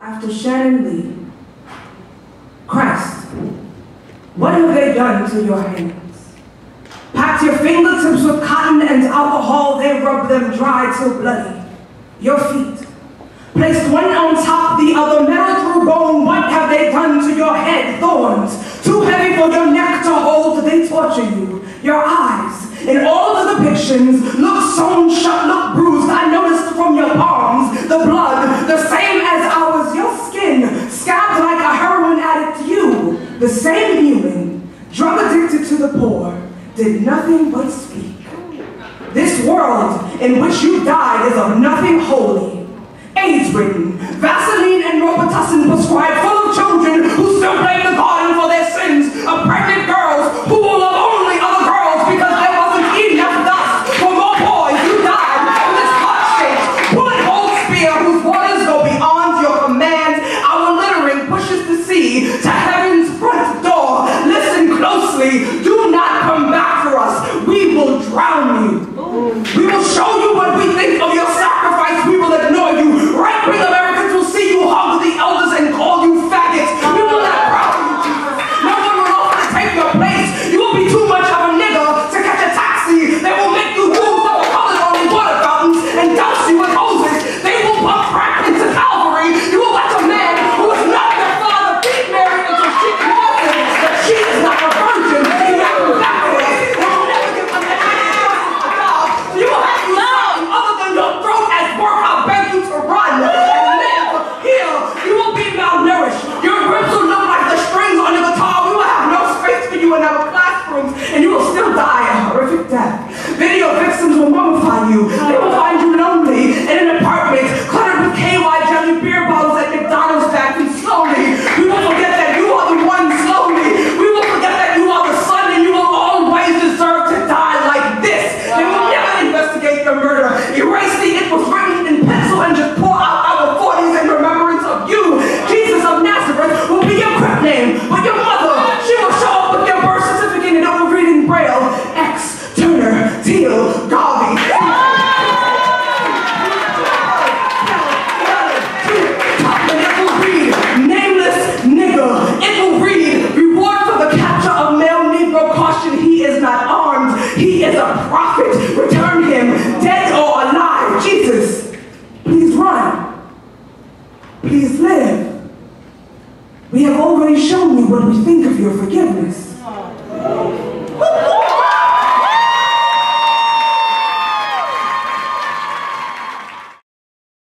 after sharing the Christ, what have they done to your hands? Packed your fingertips with cotton and alcohol, they rubbed them dry till bloody. Your feet, placed one on top the other, metal through bone, what have they done to your head? Thorns, too heavy for your neck to hold, they torture you. Your eyes, in all the depictions, look sewn shut, look bruised, I noticed from your arm The same human, drug addicted to the poor, did nothing but speak. This world in which you died is of nothing holy. AIDS ridden, Vaseline and Robitussin prescribed Do and just pull out We have already shown you what we think of your forgiveness. Oh.